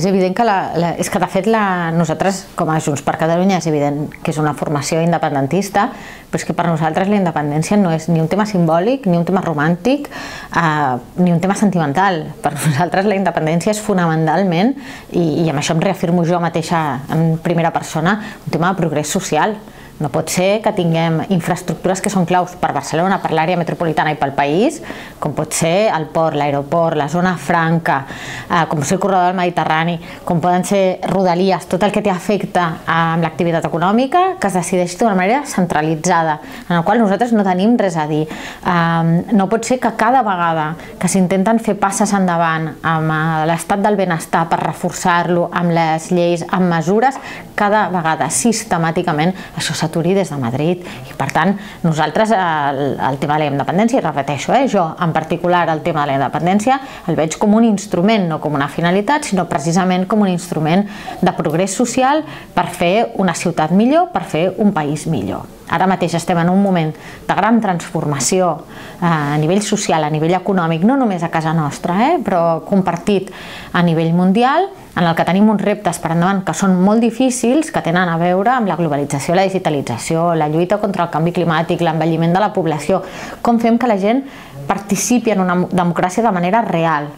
És evident que, la, la, és que de fet la, nosaltres, com a Junts per Catalunya, és evident que és una formació independentista, però és que per nosaltres la independència no és ni un tema simbòlic, ni un tema romàntic, eh, ni un tema sentimental. Per nosaltres la independència és fonamentalment, i, i amb això em reafirmo jo mateixa en primera persona, un tema de progrés social. No pot ser que tinguem infraestructures que són claus per Barcelona, per l'àrea metropolitana i pel país, com pot ser el port, l'aeroport, la zona franca, eh, com ser el corredor del Mediterrani, com poden ser rodalies, tot el que té efecte amb l'activitat econòmica, que es decideix d'una manera centralitzada, en el qual nosaltres no tenim res a dir. Eh, no pot ser que cada vegada que s'intenten fer passes endavant amb eh, l'estat del benestar per reforçar-lo, amb les lleis, amb mesures, cada vegada sistemàticament això s'ha s'aturi des de Madrid. I per tant, nosaltres el, el tema de la independència, i repeteixo, eh, jo en particular el tema de la independència el veig com un instrument, no com una finalitat, sinó precisament com un instrument de progrés social per fer una ciutat millor, per fer un país millor. Ara mateix estem en un moment de gran transformació eh, a nivell social, a nivell econòmic, no només a casa nostra, eh, però compartit a nivell mundial, en el que tenim uns reptes per endavant que són molt difícils, que tenen a veure amb la globalització, la digitalització, la lluita contra el canvi climàtic, l'envelliment de la població, com fem que la gent participi en una democràcia de manera real,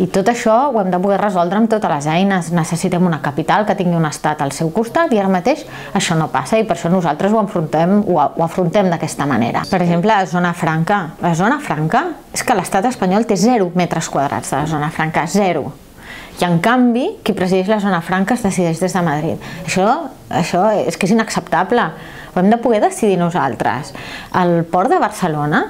i tot això ho hem de poder resoldre amb totes les eines. Necessitem una capital que tingui un estat al seu costat i ara mateix això no passa i per això nosaltres ho enfrontem, ho, ho afrontem d'aquesta manera. Per exemple, la zona franca. La zona franca és que l'estat espanyol té 0 metres quadrats de la zona franca, 0. I en canvi, qui presideix la zona franca es decideix des de Madrid. Això, això és que és inacceptable. Ho hem de poder decidir nosaltres. El port de Barcelona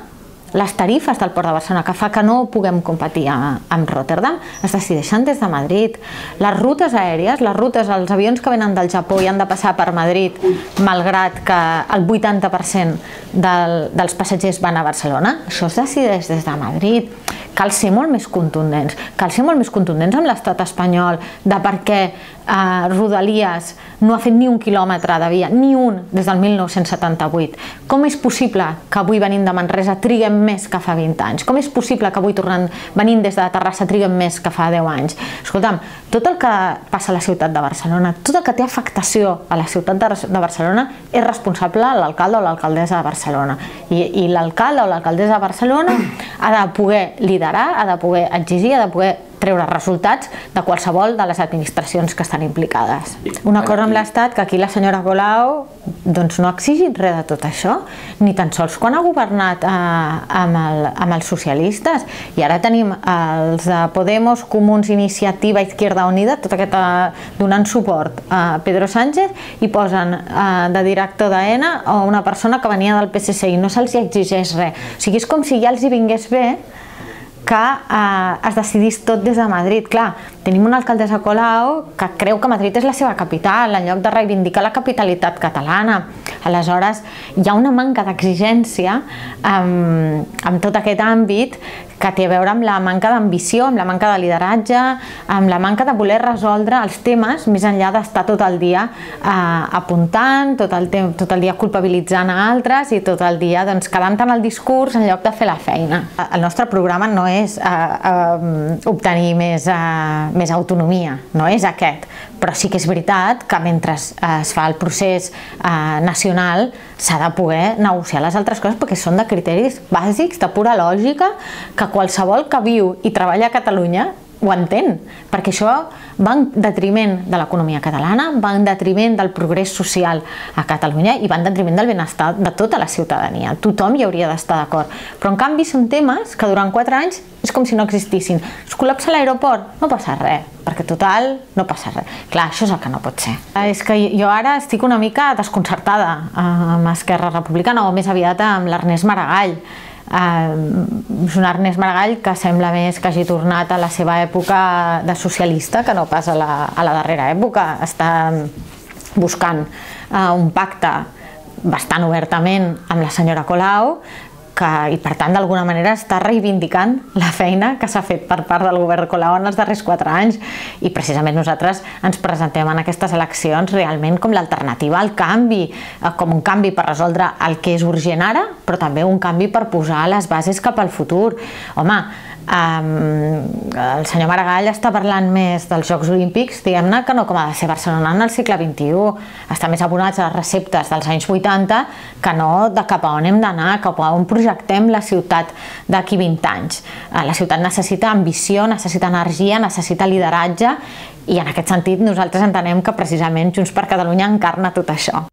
les tarifes del Port de Barcelona, que fa que no puguem competir amb Rotterdam, es decideixen des de Madrid. Les rutes aèries, les rutes, els avions que venen del Japó i han de passar per Madrid, malgrat que el 80% del, dels passatgers van a Barcelona, això es decideix des de Madrid. Cal ser molt més contundents, cal ser molt més contundents amb l'estat espanyol de per què eh, Rodalies no ha fet ni un quilòmetre de via, ni un, des del 1978. Com és possible que avui venint de Manresa triguem més que fa 20 anys? Com és possible que avui tornant, venint des de Terrassa triguem més que fa 10 anys? Escolta'm, tot el que passa a la ciutat de Barcelona, tot el que té afectació a la ciutat de, Barcelona és responsable l'alcalde o l'alcaldessa de Barcelona. I, i l'alcalde o l'alcaldessa de Barcelona ha de poder liderar, ha de poder exigir, ha de poder treure resultats de qualsevol de les administracions que estan implicades. Un acord amb l'Estat que aquí la senyora Colau doncs no ha exigit res de tot això, ni tan sols quan ha governat eh, amb, el, amb els socialistes. I ara tenim els de Podemos, Comuns, Iniciativa, Izquierda Unida, tot aquest eh, donant suport a Pedro Sánchez i posen eh, de director d'AENA a una persona que venia del PSC i no se'ls exigeix res. O sigui, és com si ja els hi vingués bé que eh, es decidís tot des de Madrid. Clar, tenim una alcaldessa Colau que creu que Madrid és la seva capital, en lloc de reivindicar la capitalitat catalana. Aleshores, hi ha una manca d'exigència amb, amb tot aquest àmbit que té a veure amb la manca d'ambició, amb la manca de lideratge, amb la manca de voler resoldre els temes més enllà d'estar tot el dia eh, apuntant, tot el, tot el dia culpabilitzant a altres i tot el dia doncs, quedant en el discurs en lloc de fer la feina. El nostre programa no és eh, eh, obtenir més, eh, més autonomia, no és aquest, però sí que és veritat que mentre es fa el procés eh, nacional s'ha de poder negociar les altres coses perquè són de criteris bàsics, de pura lògica, que qualsevol que viu i treballa a Catalunya ho entén, perquè això va en detriment de l'economia catalana, va en detriment del progrés social a Catalunya i va en detriment del benestar de tota la ciutadania. Tothom hi hauria d'estar d'acord. Però en canvi són temes que durant quatre anys és com si no existissin. Es col·lapsa l'aeroport? No passa res, perquè total no passa res. Clar, això és el que no pot ser. És que jo ara estic una mica desconcertada amb Esquerra Republicana o més aviat amb l'Ernest Maragall eh, és un Ernest Maragall que sembla més que hagi tornat a la seva època de socialista que no pas a la, a la darrera època. Està buscant eh, un pacte bastant obertament amb la senyora Colau, que, i per tant d'alguna manera està reivindicant la feina que s'ha fet per part del govern Colau en els darrers quatre anys i precisament nosaltres ens presentem en aquestes eleccions realment com l'alternativa al canvi, eh, com un canvi per resoldre el que és urgent ara, però també un canvi per posar les bases cap al futur. Home, El senyor Maragall està parlant més dels Jocs Olímpics, diguem-ne, que no com ha de ser Barcelona en el segle XXI. Està més abonats a les receptes dels anys 80 que no de cap a on hem d'anar, cap a on projectem la ciutat d'aquí 20 anys. Eh, la ciutat necessita ambició, necessita energia, necessita lideratge i en aquest sentit nosaltres entenem que precisament Junts per Catalunya encarna tot això.